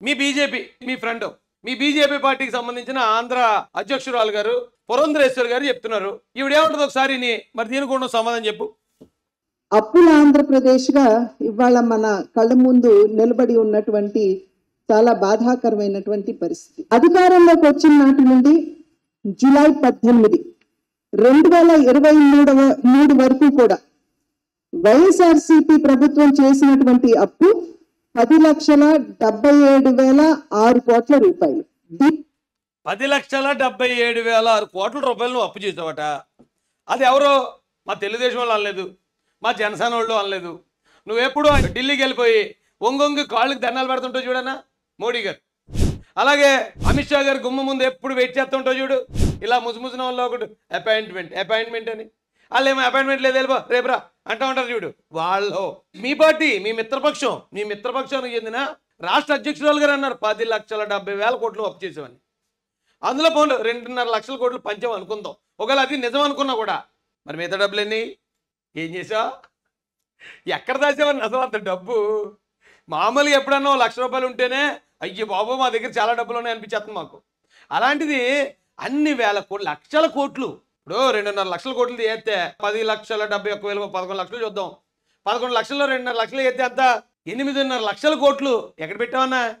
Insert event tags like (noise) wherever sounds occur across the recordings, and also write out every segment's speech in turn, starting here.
మీ BJP మీ friend మీ BJP పార్టీకి సంబంధించిన ఆంధ్ర అధ్యక్షురాలు గారు పురంధరేశ్వర్ గారు చెప్తున్నారు. ఈవిడేమంటుంది ఒకసారి మరి దీని కూడా సమాధానం చెప్పు. అప్పుల ఆంధ్రప్రదేశ్గా ఇవాళ మన కళ్ళ ముందు నిలబడి ఉన్నటువంటి చాలా బాధాకరమైనటువంటి పరిస్థితి. అధికారంలోకి వచ్చిన నాటి నుండి జూలై పద్దెనిమిది రెండు వేల ఇరవై మూడవ మూడు వరకు కూడా వైఎస్ఆర్సిపి ప్రభుత్వం చేసినటువంటి అప్పు పది లక్షల డెబ్బై ఏడు వేల ఆరు కోట్ల రూపాయలు. పది లక్షల డెబ్బై ఏడు వేల ఆరు కోట్ల రూపాయలు నువ్వు అప్పు చేసావట. అది ఎవరో? మా తెలుగుదేశం వాళ్ళు అనలేదు. మా జనసేన వాళ్ళు అనలేదు. నువ్వెప్పుడు ఢిల్లీకి వెళ్ళిపోయి ఒంగొంగి కాళ్ళకి దండాలు పెడుతుంటావు చూడన్నా? మోడీ గారు. అలాగే అమిత్ షా గారు గుమ్మ ముందు ఎప్పుడు వెయిట్ చేస్తుంటావు చూడు? ఇలా ముసుముసిన వాళ్ళు ఒకటి అపాయింట్మెంట్ అపాయింట్మెంట్ అని. వాళ్ళు ఏమో అపాయింట్మెంట్ లేదు వెళ్ళిపో రేపురా అంటూ ఉంటారు చూడు. వాళ్ళు మీ పార్టీ మీ మిత్రపక్షం మీ మిత్రపక్షానికి చెందిన రాష్ట్ర అధ్యక్షురాలు గారు అన్నారు పది లక్షల డెబ్బై వేల కోట్లు అప్పు చేసామని అందులో పోను రెండున్నర లక్షల కోట్లు పంచాం అనుకుందాం. ఒకవేళ అది నిజం అనుకున్నా కూడా. మరి మిగతా డబ్బులు ఎన్ని? ఏం చేసావు? ఎక్కడ దాచావని అసలు అంత డబ్బు. మామూలుగా ఎప్పుడన్నా ఓ లక్ష రూపాయలు ఉంటేనే అయ్యి బాబు మా దగ్గర చాలా డబ్బులు ఉన్నాయి అనిపించేస్తుంది మాకు. అలాంటిది అన్ని వేల కోట్లు లక్షల కోట్లు ఇప్పుడు రెండున్నర లక్షల కోట్లు చేస్తే పది లక్షల డెబ్బై ఒక్క వేలు పదకొండు లక్షలు చూద్దాం. పదకొండు లక్షల్లో రెండున్నర లక్షలు ఎత్తే అంత ఎనిమిదిన్నర లక్షల కోట్లు. ఎక్కడ పెట్టావన్నా?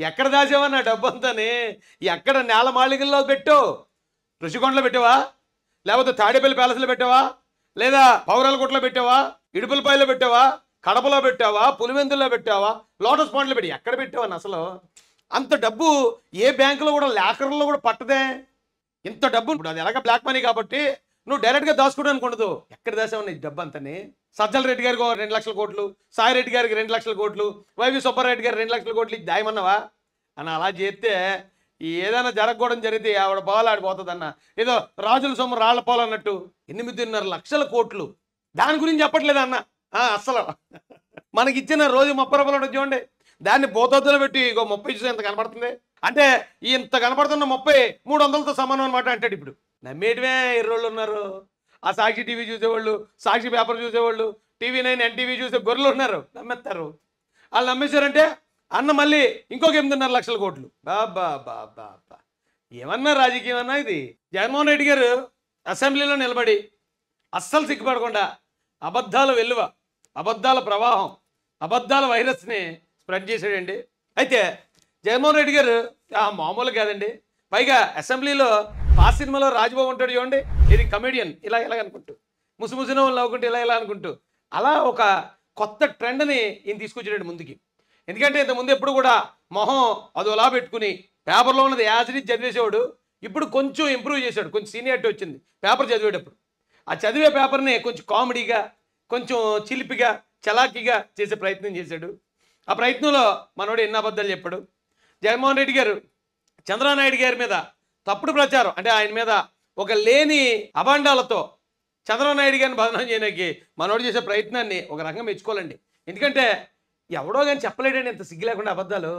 ఎక్కడ దాచావన్నా డబ్బు అంతాని ఎక్కడ నేల మాళికల్లో పెట్టావు ఋషికొండలో పెట్టావా? లేకపోతే తాడేపల్లి ప్యాలెస్లో పెట్టావా? లేదా పౌరాలకోట్లో పెట్టావా? ఇడుపులపాయలో పెట్టావా? కడపలో పెట్టావా? పులివెందుల్లో పెట్టావా? లోటస్ పాండ్లో పెట్టి ఎక్కడ పెట్టావని అసలు? అంత డబ్బు ఏ బ్యాంకులో కూడా లాకర్లో కూడా పట్టదే. ఇంత డబ్బు ఇప్పుడు అది ఎలాగ బ్లాక్ మనీ కాబట్టి నువ్వు డైరెక్ట్గా దాచుకోవడానికి ఉండదు. ఎక్కడ దాచావని నీ డబ్బు అంతని? సజ్జల రెడ్డి గారికి రెండు లక్షల కోట్లు సాయి రెడ్డి గారికి రెండు లక్షల కోట్లు వైవి సుబ్బారెడ్డి గారు రెండు లక్షల కోట్లు దాయమన్నావా? అని అలా చేస్తే ఏదైనా జరగకూడదు జరిగితే ఆవిడ పోలాడిపోతుంది అన్న ఏదో రాజుల సొమ్ము రాళ్ళ పోలు ఎనిమిదిన్నర లక్షల కోట్లు. దాని గురించి చెప్పట్లేదు అన్న ఆ, అస్సలు. మనకి ఇచ్చిన రోజు ముప్పై రూపాయలు చూడండి. దాన్ని బోతద్దులో పెట్టి ఇగో ముప్పై చూసి ఎంత కనపడుతుంది? అంటే ఇంత కనపడుతున్న ముప్పై మూడు వందలతో సమానం అనమాట అంటాడు ఇప్పుడు. నమ్మేటివే ఎర్రోళ్ళు ఉన్నారు. ఆ సాక్షి టీవీ చూసేవాళ్ళు సాక్షి పేపర్ చూసేవాళ్ళు టీవీ నైన్ ఎన్టీవీ చూసే గొర్రెలు ఉన్నారు. నమ్మేస్తారు. వాళ్ళు నమ్మేశారంటే అన్న మళ్ళీ ఇంకొక ఎనిమిదిన్నర లక్షల కోట్లు. బాబా బాబా బా. ఏమన్నా రాజకీయం అన్నా ఇది? జగన్మోహన్ రెడ్డి గారు అసెంబ్లీలో నిలబడి అస్సలు సిగ్గుపడకుండా అబద్ధాల వెల్లువ అబద్ధాల ప్రవాహం అబద్ధాల వైరస్ని స్ప్రెడ్ చేశాడండి. అయితే జగన్మోహన్ రెడ్డి గారు ఆ మామూలు కాదండి. పైగా అసెంబ్లీలో ఆ సినిమాలో రాజబాబు ఉంటాడు చూడండి. ఇది కమెడియన్ ఇలా ఇలా అనుకుంటూ. ముసుముసిన వాళ్ళు నవ్వుకుంటూ ఇలా ఇలా అనుకుంటూ. అలా ఒక కొత్త ట్రెండ్ని ఈయన తీసుకొచ్చాడు ముందుకి. ఎందుకంటే ఇంతకుముందు ముందు ఎప్పుడు కూడా మొహం అదోలా పెట్టుకుని పేపర్లో ఉన్నది యాసిడ్ చదివేసేవాడు. ఇప్పుడు కొంచెం ఇంప్రూవ్ చేశాడు. కొంచెం సీనియారిటీ వచ్చింది. పేపర్ చదివేటప్పుడు. ఆ చదివే పేపర్ని కొంచెం కామెడీగా కొంచెం చిలిపిగా చలాకీగా చేసే ప్రయత్నం చేశాడు. ఆ ప్రయత్నంలో మనోడు ఎన్ని అబద్ధాలు చెప్పాడు? జగన్మోహన్ రెడ్డి గారు చంద్రబాబు నాయుడు గారి మీద తప్పుడు ప్రచారం అంటే ఆయన మీద ఒక లేని అభాండాలతో చంద్రబాబు నాయుడు గారిని బదనం చేయడానికి మనోడు చేసే ప్రయత్నాన్ని ఒక రకంగా మెచ్చుకోవాలండి. ఎందుకంటే ఎవడో కానీ చెప్పలేడండి ఇంత సిగ్గు లేకుండా అబద్ధాలు.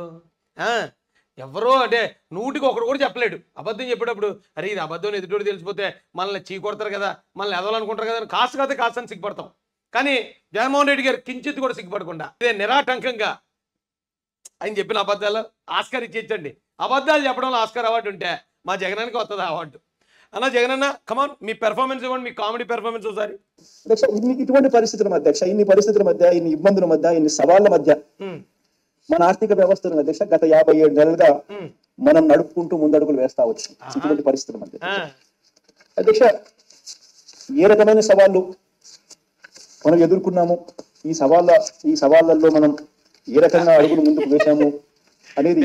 ఎవరో అంటే నూటికి ఒకడు కూడా చెప్పలేడు. అబద్ధం చెప్పేటప్పుడు అరే ఇది అబద్ధం ఎదుటోడు తెలిసిపోతే మనల్ని చీకొడతారు కదా మనల్ని ఎదవాలనుకుంటారు కదా అని కాస్త కదా కాస్త అని సిగ్గుపడతాం. కానీ జగన్మోహన్ రెడ్డి గారు కించిత్ కూడా సిగ్గుపడకుండా ఇదే నిరాటంకంగా ఆయన చెప్పిన అబద్ధాలు ఆస్కార్ ఇచ్చేచ్చండి. అబద్ధాలు చెప్పడంలో ఆస్కార్ అవార్డు ఉంటే మా జగనానికి వస్తుంది అవార్డు. అన్న జగనన్న కమాన్ మీ పెర్ఫార్మెన్స్ ఇవ్వండి మీ కామెడీ పెర్ఫార్మెన్స్ ఒకసారి. అధ్యక్ష ఇన్ని ఇటువంటి పరిస్థితుల మధ్య అధ్యక్ష ఇన్ని పరిస్థితుల మధ్య ఇన్ని ఇబ్బందుల మధ్య ఇన్ని సవాళ్ళ మధ్య మన ఆర్థిక వ్యవస్థను అధ్యక్ష గత యాభై ఏడు నెలలుగా మనం నడుపుకుంటూ ముందడుగులు వేస్తా వచ్చి ఇటువంటి పరిస్థితుల మధ్య. అధ్యక్ష ఏ రకమైన సవాళ్ళు మనం ఎదుర్కొన్నాము ఈ సవాళ్ళ ఈ సవాళ్ళల్లో మనం ఏ రకంగా (laughs) అడుగులు ముందుకు వేశాము అనేది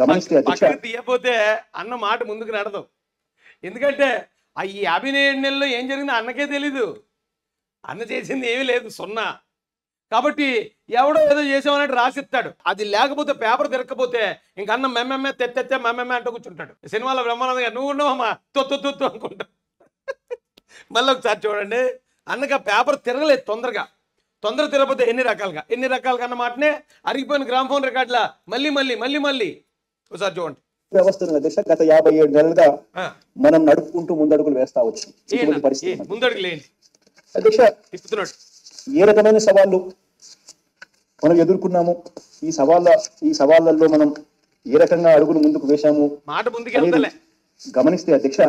గమనిస్తే అధ్యక్ష తీయపోతే అన్న మాట ముందుకు నడదు ఎందుకంటే ఆ ఈ యాభై ఏడు నెలల్లో ఏం జరిగిందో అన్నకే తెలీదు. అన్న చేసింది ఏమీ లేదు సున్నా. కాబట్టి ఎవడో ఏదో చేసామన్నట్టు రాసిస్తాడు. అది లేకపోతే పేపర్ తిరగకపోతే ఇంక అన్న మెమ్మెమ్మే తెత్తెత్తే మెమ్మెమ్మే అంటూ కూర్చుంటాడు. సినిమాలో బ్రహ్మానంద గారు నువ్వు ఉన్నావమ్మా తొత్తు తొత్తు అనుకుంటా. మళ్ళీ ఒకసారి చూడండి. అన్నగా పేపర్ తిరగలేదు తొందరగా. తొందర తిరగకపోతే ఎన్ని రకాలుగా? ఎన్ని రకాలుగా అన్న మాటనే అరిగిపోయిన గ్రామ్ ఫోన్ రికార్డులా. మళ్ళీ మళ్ళీ మళ్ళీ మళ్ళీ. ఒకసారి చూడండి. వ్యవస్థను అధ్యక్ష గత యాభై ఏడు నెలలుగా మనం నడుపుకుంటూ ముందడుగులు వేస్తా వచ్చి. పరిస్థితి అధ్యక్ష ఏ రకమైన సవాళ్ళు మనం ఎదుర్కొన్నాము? ఈ సవాళ్ళ ఈ సవాళ్ళల్లో మనం ఏ రకంగా అడుగులు ముందుకు వేశాము? మాట గమనిస్తే అధ్యక్ష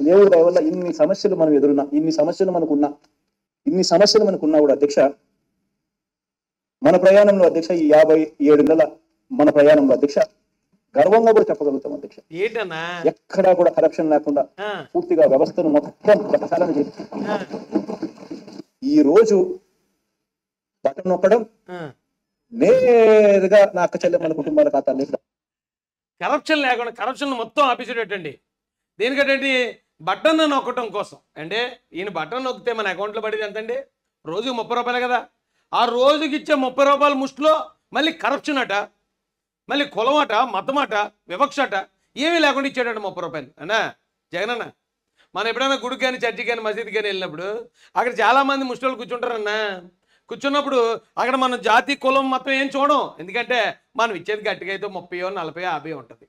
దేవుడి దయ వల్ల ఇన్ని సమస్యలు మనం ఎదురున్నా ఇన్ని సమస్యలు మనకున్నా ఇన్ని సమస్యలు మనకున్నా కూడా అధ్యక్ష మన ప్రయాణంలో అధ్యక్ష ఈ యాభై ఏడు నెలల మన ప్రయాణంలో అధ్యక్ష గర్వంగా కూడా చెప్పగలుగుతాం అధ్యక్ష. ఏంటన్నా? ఎక్కడా కూడా కరప్షన్ లేకుండా పూర్తిగా వ్యవస్థను మొత్తం చేసి ఆ, ఈ రోజు బటన్ నొక్కడం. నేరుగా నా అక్క చెల్లెమ్మల కుటుంబాల ఖాతాలో కరప్షన్ లేకుండా కరప్షన్ మొత్తం ఆపేసేటట్టండి. దేనికంటే బటన్ నొక్కటం కోసం. అంటే ఈయన బటన్ నొక్కితే మన అకౌంట్లో పడేది ఎంతండి? రోజు ముప్పై రూపాయలు కదా. ఆ రోజుకి ఇచ్చే ముప్పై రూపాయల ముష్టిలో మళ్ళీ కరప్షన్ అట మళ్ళీ కులం అట మతం అట వివక్ష అట ఏమీ లేకుండా ఇచ్చాడట ముప్పై రూపాయలు. అన్నా జగనన్న మనం ఎప్పుడైనా గుడికి కానీ చర్చికి కానీ మసీద్ కానీ వెళ్ళినప్పుడు అక్కడ చాలామంది ముష్టిలు కూర్చుంటారన్నా కూర్చున్నప్పుడు అక్కడ మనం జాతి కులం మొత్తం ఏం చూడం. ఎందుకంటే మనం ఇచ్చేది గట్టిగా అయితే ముప్పయో నలభై యాభై ఉంటుంది.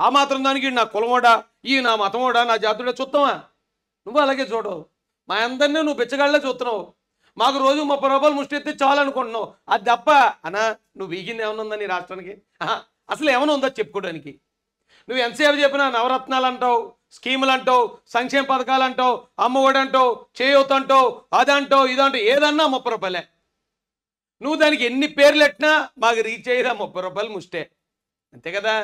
ఆ మాత్రం దానికి నా కులమోడా ఈ నా మతమోడా నా జాతుడా చూస్తావా నువ్వు అలాగే చూడవు. మా అందరినీ నువ్వు బిచ్చగాళ్ళే చూస్తున్నావు మాకు రోజు ముప్పై రూపాయలు ముష్టి ఎత్తే చాలనుకుంటున్నావు. అది తప్ప అనా నువ్వు వీగింది ఏమైనా ఉందా నీ రాష్ట్రానికి? ఆహా, అసలు ఏమైనా ఉందో చెప్పుకోవడానికి? నువ్వు ఎంతసేపు చెప్పినా నవరత్నాలు అంటావు స్కీములు అంటావు సంక్షేమ పథకాలు అంటావు అమ్మఒడి అంటావు చేయూత అంటావు అదంటావు ఇదంటావు ఏదన్నా ముప్పై రూపాయలే. నువ్వు దానికి ఎన్ని పేర్లు ఎట్టినా మాకు రీచ్ అయ్యేదా ముప్పై రూపాయలు ముష్టే. అంతే కదా?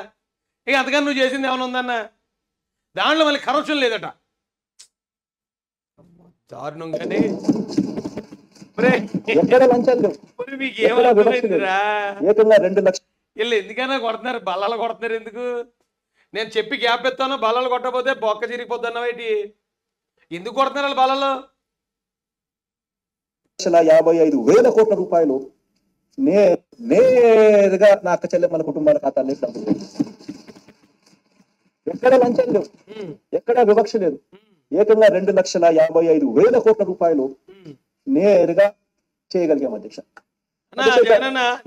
ఇక అంతకని నువ్వు చేసింది ఏమైనా ఉందన్న? దాంట్లో మళ్ళీ కరప్షన్ లేదట. దారుణం కానీ మీకు వీళ్ళు ఎందుకైనా కొడుతున్నారు? బల్లలు కొడుతున్నారు ఎందుకు? నేను చెప్పి గ్యాప్ ఎత్తాను బల్లలు కొట్టకపోతే బొక్క చిరిగిపోతున్నావు ఏంటి? ఎందుకు కొడుతున్నారు వాళ్ళు బల్లలు? లక్షల యాభై ఐదు వేల కోట్ల రూపాయలు నే నేరుగా నా అక్క చెల్లెమ్మల కుటుంబాల ఖాతాలో డబ్బులు. ఎక్కడ లేవు ఉమ్, ఎక్కడ వివక్ష లేదు. ఏకంగా రెండు లక్షల యాభై ఐదు వేల కోట్ల రూపాయలు. నేరుగా చేయగలిగాం అధ్యక్ష.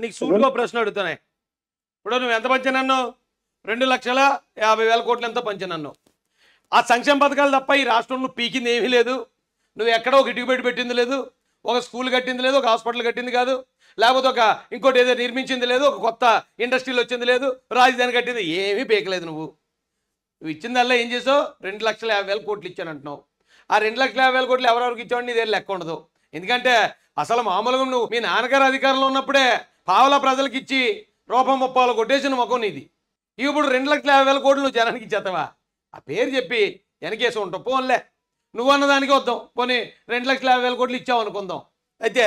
నీకు సూటిగా ప్రశ్న అడుగుతానే ఇప్పుడు నువ్వు ఎంత పంచానన్ను రెండు లక్షల యాభై వేల కోట్లు ఎంత పంచానన్ను ఆ సంక్షేమ పథకాలు తప్ప ఈ రాష్ట్రంలో పీకింది ఏమీ లేదు. నువ్వు ఎక్కడ ఒక ఇటుకు పెట్టి పెట్టింది లేదు. ఒక స్కూల్ కట్టింది లేదు ఒక హాస్పిటల్ కట్టింది కాదు. లేకపోతే ఒక ఇంకోటి ఏదో నిర్మించింది లేదు ఒక కొత్త ఇండస్ట్రీలు వచ్చింది లేదు రాజధాని కట్టింది ఏమీ పీకలేదు నువ్వు. నువ్వు ఇచ్చిందల్లా ఏం చేసావు? రెండు లక్షల యాభై వేల కోట్లు ఇచ్చాను అంటున్నావు ఆ రెండు లక్షల యాభై వేల కోట్లు ఎవరెవరికి ఇచ్చావు నీ దగ్గర లెక్క ఉండదు. ఎందుకంటే అసలు మామూలుగా నువ్వు మీ నాన్నగారు అధికారంలో ఉన్నప్పుడే పావుల ప్రజలకు ఇచ్చి రూపం ముప్పాలు కొట్టేసిన ముఖం నీది. ఇప్పుడు రెండు లక్షల యాభై వేల కోట్లు నువ్వు జనానికి ఇచ్చేస్తావా? ఆ పేరు చెప్పి వెనకేసి ఉంటావు. పోన్లే. నువ్వు అన్నదానికి వద్దాం. పోనీ రెండు లక్షల యాభై వేల కోట్లు ఇచ్చావు అనుకుందాం. అయితే